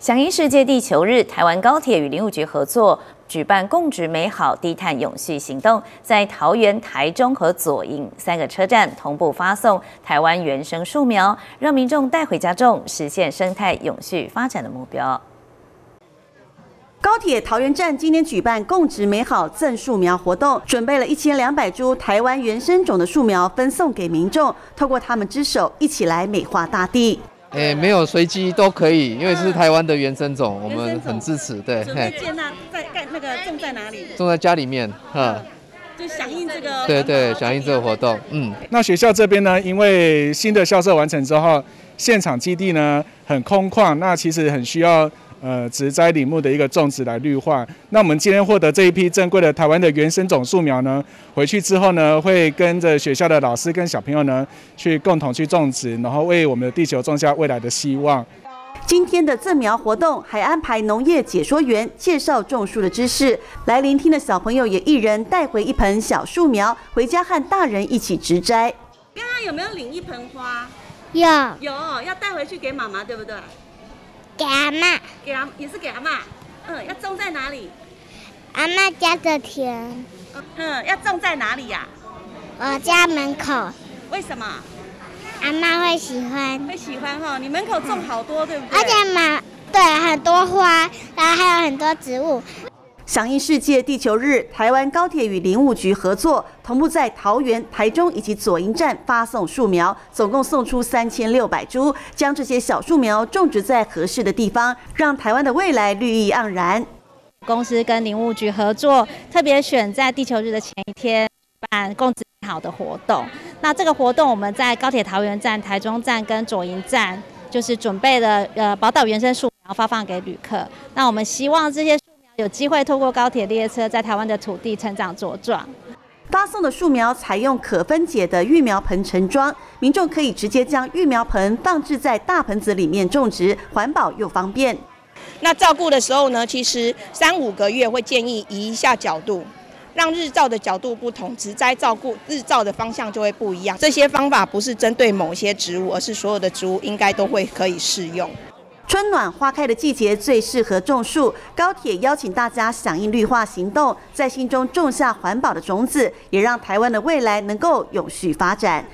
响应世界地球日，台湾高铁与林务局合作举办“共植美好低碳永续行动”，在桃园、台中和左营三个车站同步发送台湾原生树苗，让民众带回家种，实现生态永续发展的目标。高铁桃园站今天举办“共植美好赠树苗”活动，准备了一千两百株台湾原生种的树苗分送给民众，透过他们之手，一起来美化大地。诶，没有随机都可以，因为是台湾的原生种，我们很支持。对，准备建那在盖那个种在哪里？种在家里面，哈。就响应这个。对对，响应这个活动。嗯，那学校这边呢，因为新的校舍完成之后，现场基地呢很空旷，那其实很需要。呃，植栽林木的一个种植来绿化。那我们今天获得这一批珍贵的台湾的原生种树苗呢，回去之后呢，会跟着学校的老师跟小朋友呢，去共同去种植，然后为我们的地球种下未来的希望。今天的赠苗活动还安排农业解说员介绍种树的知识，来聆听的小朋友也一人带回一盆小树苗，回家和大人一起植栽。刚刚有没有领一盆花？有。有，要带回去给妈妈，对不对？给阿妈，给阿也是给阿妈。嗯，要种在哪里？阿妈家的田。嗯，要种在哪里呀？我家门口。为什么？阿妈会喜欢。会喜欢哈，你门口种好多，对不对？而且满，对，很多花，然后还有很多植物。响应世界地球日，台湾高铁与林务局合作，同步在桃园、台中以及左营站发送树苗，总共送出三千六百株，将这些小树苗种植在合适的地方，让台湾的未来绿意盎然。公司跟林务局合作，特别选在地球日的前一天办供植好的活动。那这个活动我们在高铁桃园站、台中站跟左营站，就是准备了呃宝岛原生树苗发放给旅客。那我们希望这些。有机会透过高铁列车在台湾的土地成长茁壮。发送的树苗采用可分解的育苗盆盛装，民众可以直接将育苗盆放置在大盆子里面种植，环保又方便。那照顾的时候呢，其实三五个月会建议移一下角度，让日照的角度不同，植栽照顾日照的方向就会不一样。这些方法不是针对某些植物，而是所有的植物应该都会可以适用。春暖花开的季节最适合种树。高铁邀请大家响应绿化行动，在心中种下环保的种子，也让台湾的未来能够永续发展。